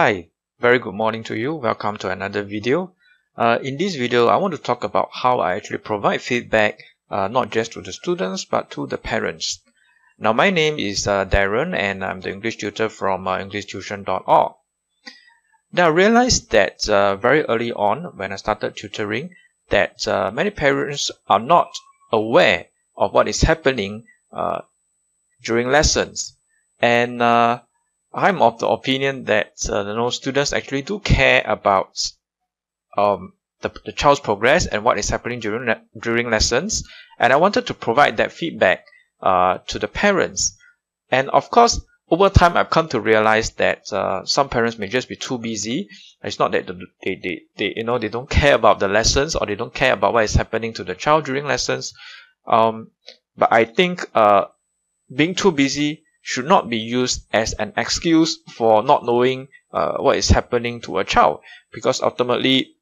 Hi, very good morning to you. Welcome to another video. Uh, in this video, I want to talk about how I actually provide feedback, uh, not just to the students, but to the parents. Now, my name is uh, Darren, and I'm the English tutor from uh, EnglishTuition.org. Now, I realized that uh, very early on, when I started tutoring, that uh, many parents are not aware of what is happening during lessons. And I'm of the opinion that uh, you know students actually do care about um, the, the child's progress and what is happening during during lessons, and I wanted to provide that feedback uh, to the parents. And of course, over time, I've come to realize that uh, some parents may just be too busy. It's not that they, they, they, you know, they don't care about the lessons or they don't care about what is happening to the child during lessons. Um, but I think uh, being too busy should not be used as an excuse for not knowing uh, what is happening to a child. Because ultimately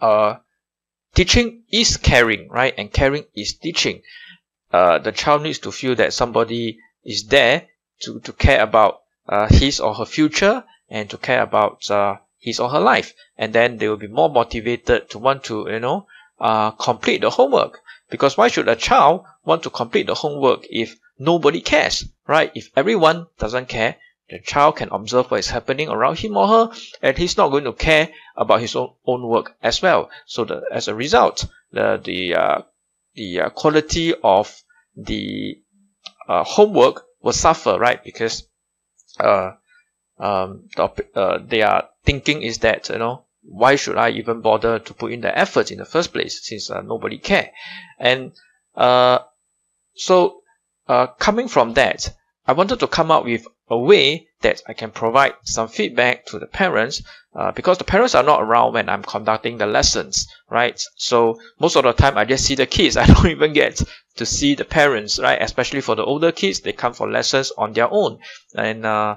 uh, teaching is caring right? And caring is teaching. Uh, the child needs to feel that somebody is there to, to care about uh, his or her future and to care about uh, his or her life. And then they will be more motivated to want to you know uh, complete the homework. Because why should a child want to complete the homework if nobody cares, right? If everyone doesn't care, the child can observe what is happening around him or her, and he's not going to care about his own, own work as well. So the, as a result, the the uh, the uh, quality of the uh, homework will suffer, right? Because uh, um, the, uh, their thinking is that you know why should I even bother to put in the effort in the first place since uh, nobody care, and uh, so uh, coming from that, I wanted to come up with a way that I can provide some feedback to the parents uh, because the parents are not around when I'm conducting the lessons, right? So most of the time I just see the kids. I don't even get to see the parents, right? Especially for the older kids, they come for lessons on their own. And uh,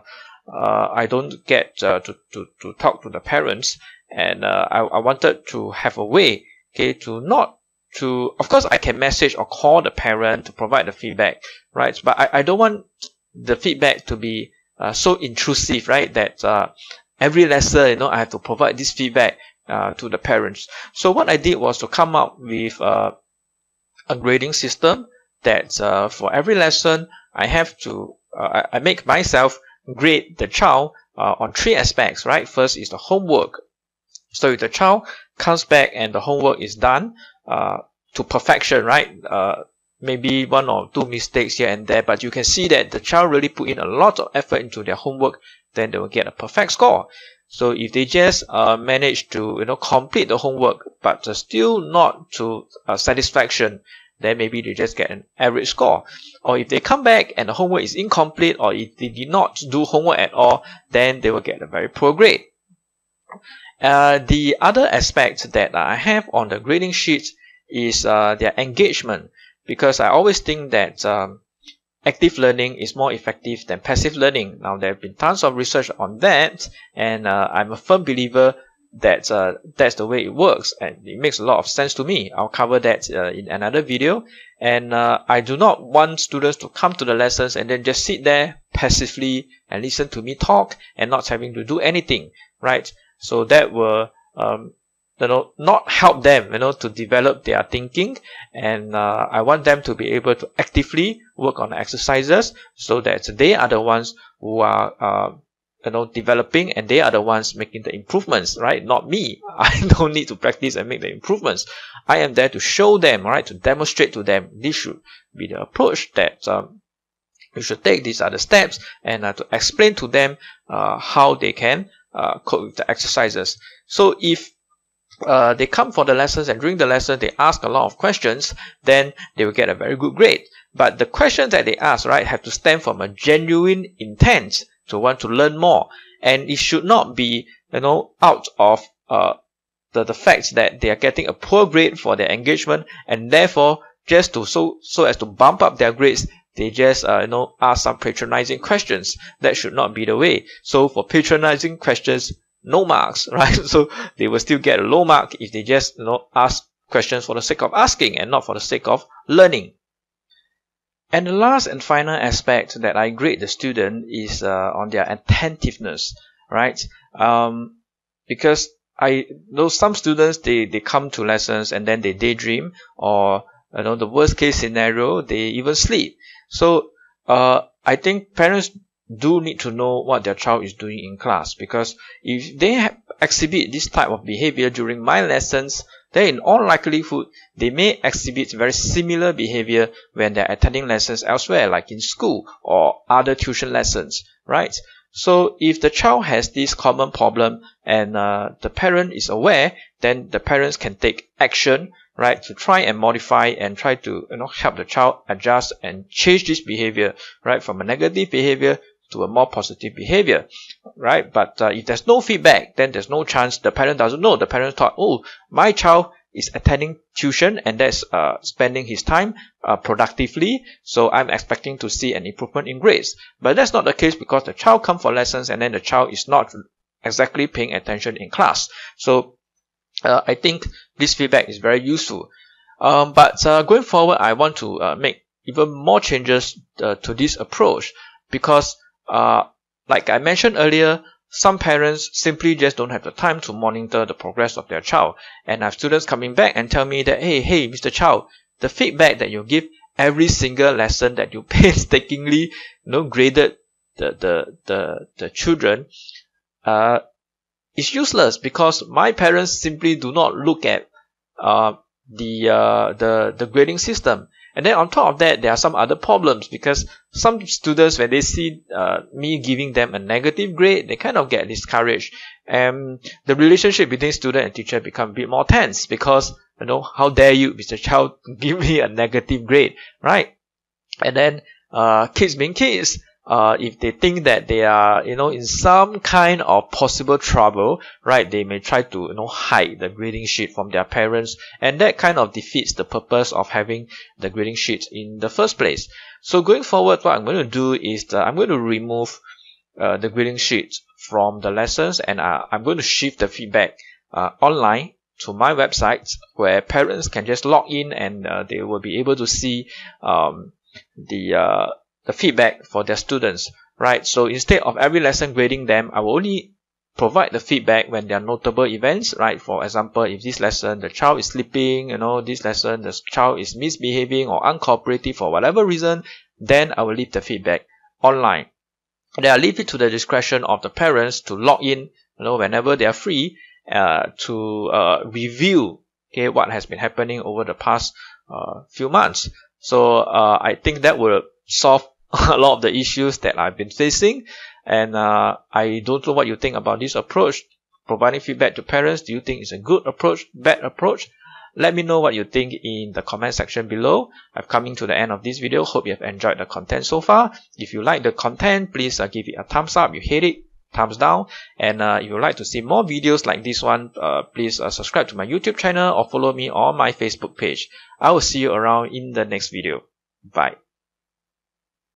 uh, I don't get uh, to, to, to talk to the parents. And uh, I, I wanted to have a way, okay, to not to of course I can message or call the parent to provide the feedback, right? But I, I don't want the feedback to be uh, so intrusive, right? That uh, every lesson, you know, I have to provide this feedback uh, to the parents. So what I did was to come up with uh, a grading system that uh, for every lesson I have to uh, I make myself grade the child on three aspects, right? First is the homework. So if the child comes back and the homework is done, uh, to perfection, right? Uh, maybe one or two mistakes here and there, but you can see that the child really put in a lot of effort into their homework, then they will get a perfect score. So if they just uh, manage to you know complete the homework, but still not to uh, satisfaction, then maybe they just get an average score. Or if they come back and the homework is incomplete, or if they did not do homework at all, then they will get a very poor grade. Uh, the other aspect that I have on the grading sheet is uh, their engagement because I always think that um, active learning is more effective than passive learning. Now there have been tons of research on that and uh, I'm a firm believer that uh, that's the way it works and it makes a lot of sense to me. I'll cover that uh, in another video and uh, I do not want students to come to the lessons and then just sit there passively and listen to me talk and not having to do anything, right? So that will um, you know not help them you know to develop their thinking. And uh, i want them to be able to actively work on exercises so that they are the ones who are uh, you know developing and they are the ones making the improvements right? Not me. I don't need to practice and make the improvements. I am there to show them right? To demonstrate to them this should be the approach that um, you should take. These are the steps and uh, to explain to them uh, how they can uh, cope with the exercises. So if uh, they come for the lessons and during the lesson they ask a lot of questions, then they will get a very good grade. But the questions that they ask, right, have to stem from a genuine intent to want to learn more. And it should not be, you know, out of uh, the, the fact that they are getting a poor grade for their engagement and therefore just to so so as to bump up their grades they just uh, you know ask some patronizing questions that should not be the way so for patronizing questions no marks, right? So they will still get a low mark if they just you know ask questions for the sake of asking and not for the sake of learning. And the last and final aspect that I grade the student is uh, on their attentiveness, right? um, because I know some students they they come to lessons and then they daydream or you know the worst case scenario they even sleep so uh, I think parents do need to know what their child is doing in class. Because if they exhibit this type of behavior during my lessons then in all likelihood they may exhibit very similar behavior when they're attending lessons elsewhere like in school or other tuition lessons right? So if the child has this common problem and uh, the parent is aware then the parents can take action right to try and modify and try to you know help the child adjust and change this behavior right from a negative behavior to a more positive behavior, right? But uh, if there's no feedback, then there's no chance the parent doesn't know. The parent thought, oh, my child is attending tuition and that's uh, spending his time uh, productively, so I'm expecting to see an improvement in grades. But that's not the case because the child come for lessons and then the child is not exactly paying attention in class. So uh, I think this feedback is very useful. Um, but uh, going forward, I want to uh, make even more changes uh, to this approach because uh, like I mentioned earlier, some parents simply just don't have the time to monitor the progress of their child. And I have students coming back and tell me that, hey, hey, Mr. Chow, the feedback that you give every single lesson that you painstakingly, you know, graded the, the, the, the children, uh, is useless because my parents simply do not look at, uh, the, uh, the, the grading system. And then on top of that, there are some other problems because some students, when they see uh, me giving them a negative grade, they kind of get discouraged. And the relationship between student and teacher become a bit more tense because, you know, how dare you, Mr. Chow, give me a negative grade, right? And then, uh, kids being kids, uh, if they think that they are, you know, in some kind of possible trouble, right, they may try to, you know, hide the grading sheet from their parents, and that kind of defeats the purpose of having the grading sheet in the first place. So going forward, what I'm going to do is that I'm going to remove uh, the grading sheet from the lessons, and uh, I'm going to shift the feedback uh, online to my website where parents can just log in and uh, they will be able to see um, the uh, the feedback for their students, right? So instead of every lesson grading them, I will only provide the feedback when there are notable events, right? For example, if this lesson the child is sleeping, you know, this lesson the child is misbehaving or uncooperative for whatever reason, then I will leave the feedback online. Then I leave it to the discretion of the parents to log in, you know, whenever they are free, uh, to uh, review okay what has been happening over the past uh, few months. So uh, I think that will solve a lot of the issues that I've been facing. And uh, I don't know what you think about this approach. Providing feedback to parents, do you think it's a good approach, bad approach? Let me know what you think in the comment section below. I've coming to the end of this video. Hope you have enjoyed the content so far. If you like the content, please uh, give it a thumbs up. You hate it, thumbs down. And uh, if you would like to see more videos like this one, uh, please uh, subscribe to my YouTube channel or follow me on my Facebook page. I will see you around in the next video. Bye.